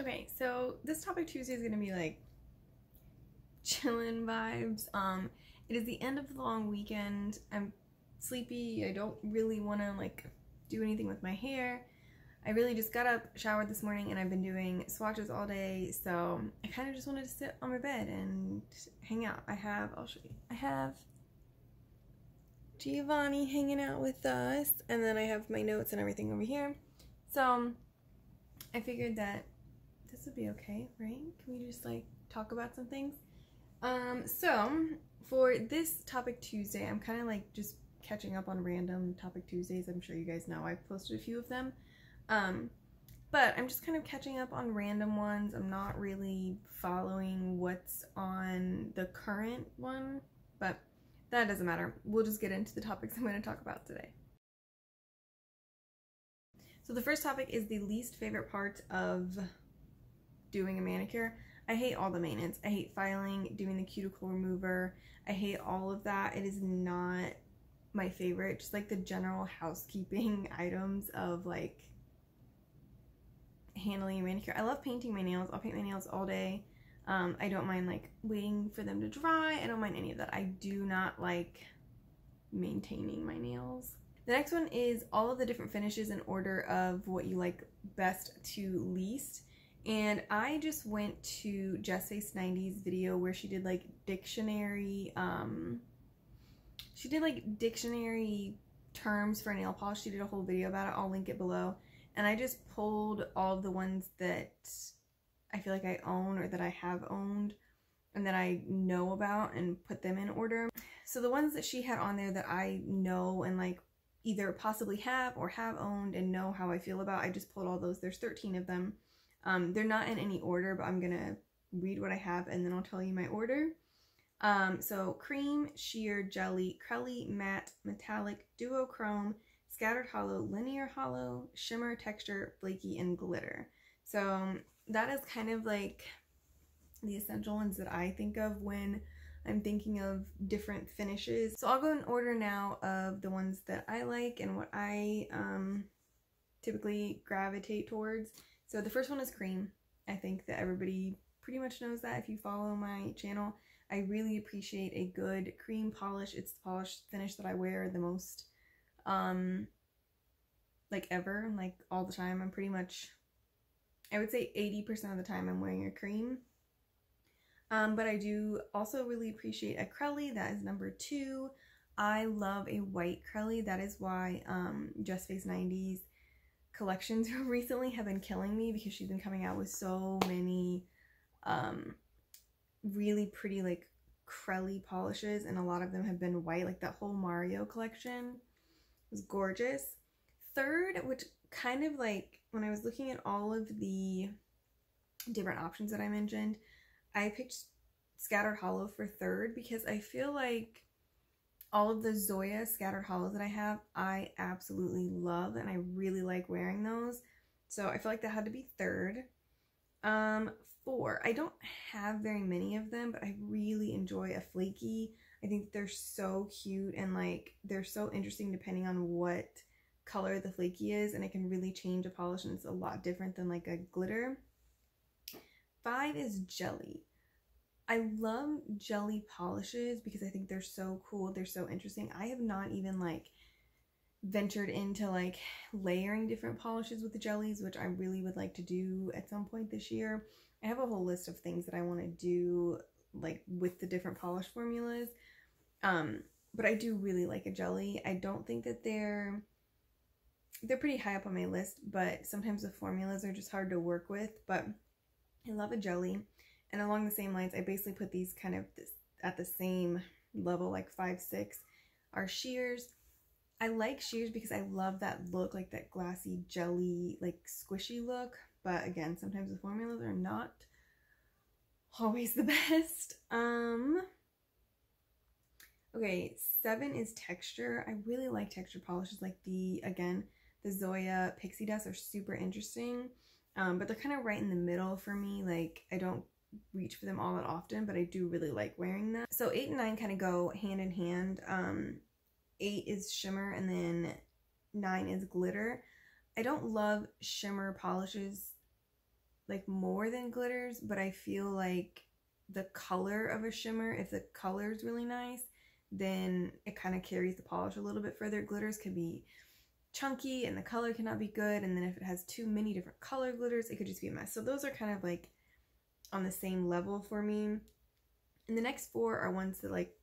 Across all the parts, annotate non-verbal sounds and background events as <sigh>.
Okay, so this topic Tuesday is gonna be like chillin' vibes. Um, it is the end of the long weekend. I'm sleepy. I don't really want to like do anything with my hair. I really just got up, showered this morning, and I've been doing swatches all day. So I kind of just wanted to sit on my bed and hang out. I have, I'll show you. I have Giovanni hanging out with us, and then I have my notes and everything over here. So I figured that this would be okay, right? Can we just like talk about some things? Um, so for this topic Tuesday, I'm kind of like just catching up on random topic Tuesdays. I'm sure you guys know I've posted a few of them. Um, but I'm just kind of catching up on random ones. I'm not really following what's on the current one, but that doesn't matter. We'll just get into the topics I'm going to talk about today. So the first topic is the least favorite part of doing a manicure. I hate all the maintenance. I hate filing, doing the cuticle remover. I hate all of that. It is not my favorite. Just like the general housekeeping <laughs> items of like handling a manicure. I love painting my nails. I'll paint my nails all day. Um, I don't mind like waiting for them to dry. I don't mind any of that. I do not like maintaining my nails. The next one is all of the different finishes in order of what you like best to least. And I just went to JessFace90's video where she did like dictionary, um, she did like dictionary terms for nail polish. She did a whole video about it. I'll link it below. And I just pulled all the ones that I feel like I own or that I have owned and that I know about and put them in order. So the ones that she had on there that I know and like either possibly have or have owned and know how I feel about, I just pulled all those. There's 13 of them. Um, they're not in any order, but I'm going to read what I have and then I'll tell you my order. Um, so cream, sheer, jelly, crelly, matte, metallic, duochrome, scattered holo, linear holo, shimmer, texture, flaky, and glitter. So um, that is kind of like the essential ones that I think of when I'm thinking of different finishes. So I'll go in order now of the ones that I like and what I um, typically gravitate towards. So the first one is cream. I think that everybody pretty much knows that if you follow my channel. I really appreciate a good cream polish. It's the polish finish that I wear the most, um, like ever, like all the time. I'm pretty much, I would say 80% of the time I'm wearing a cream. Um, but I do also really appreciate a Crelly. That is number two. I love a white Crelly. That is why um, JessFace90's collections <laughs> recently have been killing me because she's been coming out with so many um, really pretty like crelly polishes and a lot of them have been white like that whole Mario collection was gorgeous. Third, which kind of like when I was looking at all of the different options that I mentioned, I picked Scattered Holo for third because I feel like all of the Zoya Scattered Holos that I have, I absolutely love and I really like wearing those. So I feel like that had to be third. Um, four. I don't have very many of them, but I really enjoy a flaky. I think they're so cute and like they're so interesting depending on what color the flaky is and it can really change a polish and it's a lot different than like a glitter. Five is jelly. I love jelly polishes because I think they're so cool. They're so interesting. I have not even like ventured into like layering different polishes with the jellies, which I really would like to do at some point this year. I have a whole list of things that I want to do like with the different polish formulas. Um, but I do really like a jelly. I don't think that they're they're pretty high up on my list, but sometimes the formulas are just hard to work with, but I love a jelly. And along the same lines, I basically put these kind of at the same level, like 5, 6, are sheers. I like sheers because I love that look, like that glassy, jelly, like squishy look. But again, sometimes the formulas are not always the <laughs> best. Um, okay, seven is texture. I really like texture polishes like the, again, the Zoya Pixie Dust are super interesting. Um, but they're kind of right in the middle for me. Like, I don't reach for them all that often, but I do really like wearing them. So 8 and 9 kind of go hand in hand. Um, 8 is shimmer and then 9 is glitter. I don't love shimmer polishes like more than glitters, but I feel like the color of a shimmer, if the color is really nice, then it kind of carries the polish a little bit further. Glitters can be chunky and the color cannot be good. And then if it has too many different color glitters, it could just be a mess. So those are kind of like on the same level for me. And the next four are ones that like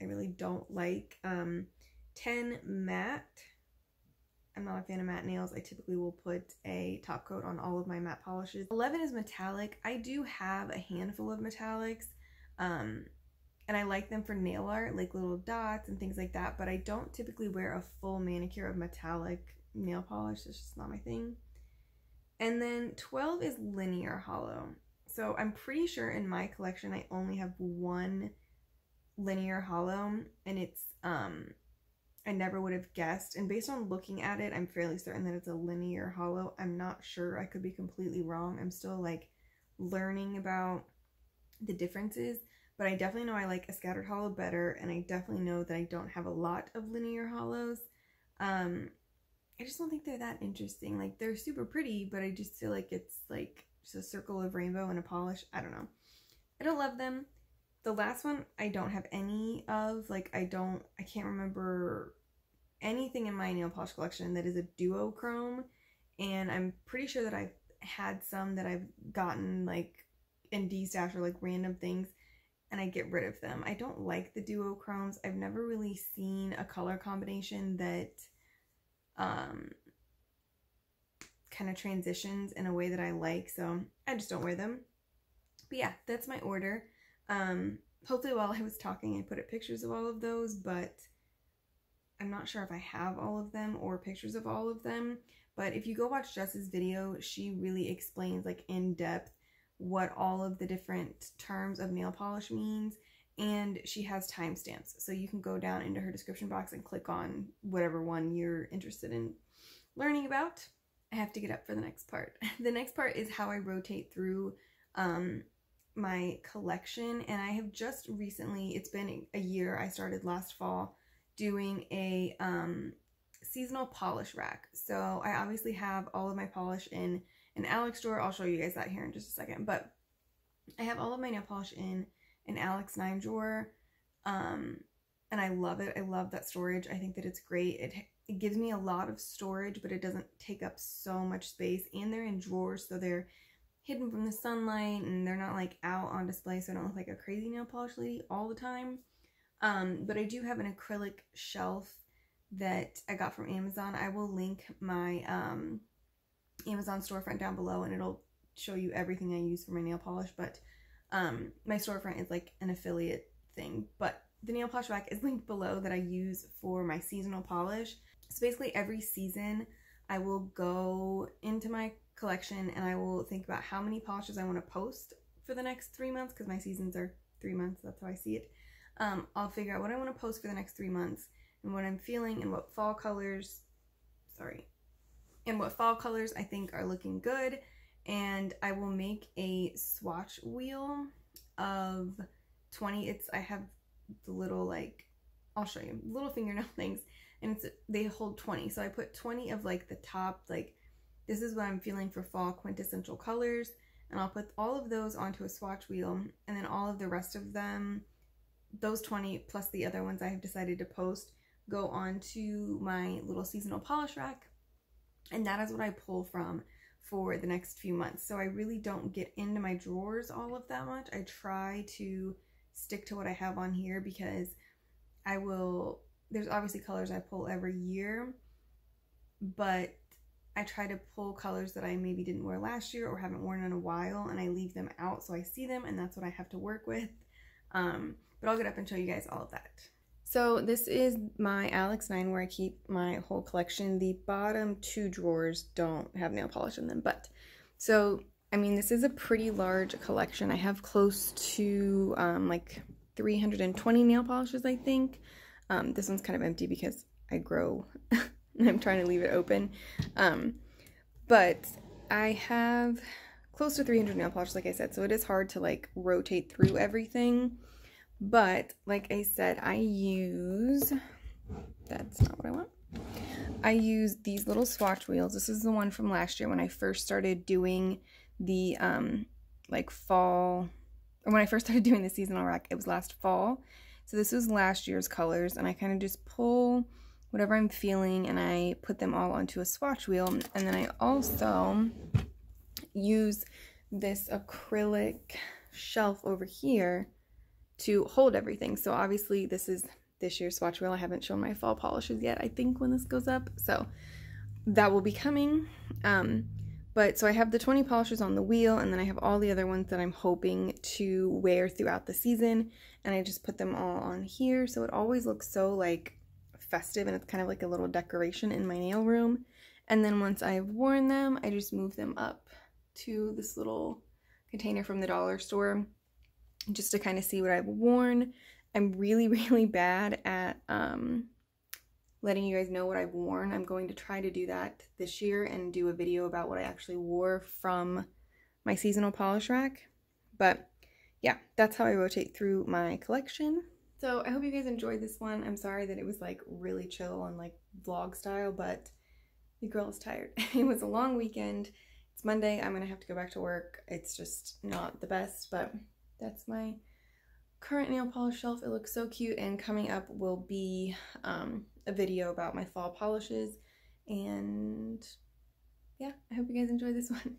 I really don't like. Um, 10 matte. I'm not a fan of matte nails. I typically will put a top coat on all of my matte polishes. 11 is metallic. I do have a handful of metallics. Um, and I like them for nail art, like little dots and things like that, but I don't typically wear a full manicure of metallic nail polish. It's just not my thing. And then 12 is linear holo. So I'm pretty sure in my collection I only have one linear holo and it's um I never would have guessed and based on looking at it I'm fairly certain that it's a linear holo. I'm not sure. I could be completely wrong. I'm still like learning about the differences but I definitely know I like a scattered holo better, and I definitely know that I don't have a lot of linear holos. Um, I just don't think they're that interesting. Like, they're super pretty, but I just feel like it's like just a circle of rainbow and a polish. I don't know. I don't love them. The last one, I don't have any of. Like, I don't, I can't remember anything in my nail polish collection that is a duochrome. And I'm pretty sure that I've had some that I've gotten, like, in D-stash or, like, random things and I get rid of them. I don't like the duochromes. I've never really seen a color combination that um, kind of transitions in a way that I like, so I just don't wear them. But yeah, that's my order. Um, hopefully while I was talking I put up pictures of all of those, but I'm not sure if I have all of them or pictures of all of them. But if you go watch Jess's video, she really explains like in depth what all of the different terms of nail polish means and she has timestamps so you can go down into her description box and click on whatever one you're interested in learning about i have to get up for the next part <laughs> the next part is how i rotate through um, my collection and i have just recently it's been a year i started last fall doing a um, seasonal polish rack so i obviously have all of my polish in an Alex drawer. I'll show you guys that here in just a second. But I have all of my nail polish in an Alex 9 drawer. Um, and I love it. I love that storage. I think that it's great. It, it gives me a lot of storage, but it doesn't take up so much space. And they're in drawers, so they're hidden from the sunlight and they're not like out on display, so I don't look like a crazy nail polish lady all the time. Um, but I do have an acrylic shelf that I got from Amazon. I will link my um, Amazon storefront down below and it'll show you everything I use for my nail polish. But um, my storefront is like an affiliate thing. But the nail polish rack is linked below that I use for my seasonal polish. So basically every season I will go into my collection and I will think about how many polishes I want to post for the next three months because my seasons are three months. That's how I see it. Um, I'll figure out what I want to post for the next three months and what I'm feeling and what fall colors, sorry, and what fall colors I think are looking good. And I will make a swatch wheel of 20. It's, I have the little like, I'll show you, little fingernail <laughs> things. And it's, they hold 20. So I put 20 of like the top, like, this is what I'm feeling for fall quintessential colors. And I'll put all of those onto a swatch wheel. And then all of the rest of them, those 20 plus the other ones I have decided to post, go onto my little seasonal polish rack and that is what I pull from for the next few months. So I really don't get into my drawers all of that much. I try to stick to what I have on here because I will, there's obviously colors I pull every year, but I try to pull colors that I maybe didn't wear last year or haven't worn in a while and I leave them out so I see them and that's what I have to work with. Um, but I'll get up and show you guys all of that. So this is my Alex 9 where I keep my whole collection. The bottom two drawers don't have nail polish in them, but so, I mean, this is a pretty large collection. I have close to um, like 320 nail polishes, I think. Um, this one's kind of empty because I grow and <laughs> I'm trying to leave it open. Um, but I have close to 300 nail polishes, like I said, so it is hard to like rotate through everything. But like I said, I use, that's not what I want. I use these little swatch wheels. This is the one from last year when I first started doing the um like fall or when I first <laughs> started doing the seasonal rack, it was last fall. So this was last year's colors and I kind of just pull whatever I'm feeling and I put them all onto a swatch wheel. And then I also use this acrylic shelf over here to hold everything. So obviously this is this year's swatch wheel. I haven't shown my fall polishes yet, I think, when this goes up. So that will be coming. Um, but so I have the 20 polishes on the wheel and then I have all the other ones that I'm hoping to wear throughout the season. And I just put them all on here. So it always looks so like festive and it's kind of like a little decoration in my nail room. And then once I've worn them, I just move them up to this little container from the dollar store just to kind of see what I've worn. I'm really, <laughs> really bad at um, letting you guys know what I've worn. I'm going to try to do that this year and do a video about what I actually wore from my seasonal polish rack. But yeah, that's how I rotate through my collection. So I hope you guys enjoyed this one. I'm sorry that it was like really chill and like vlog style, but the girl is tired. <laughs> it was a long weekend. It's Monday. I'm going to have to go back to work. It's just not the best, but that's my current nail polish shelf. It looks so cute and coming up will be um, a video about my fall polishes and yeah, I hope you guys enjoy this <laughs> one.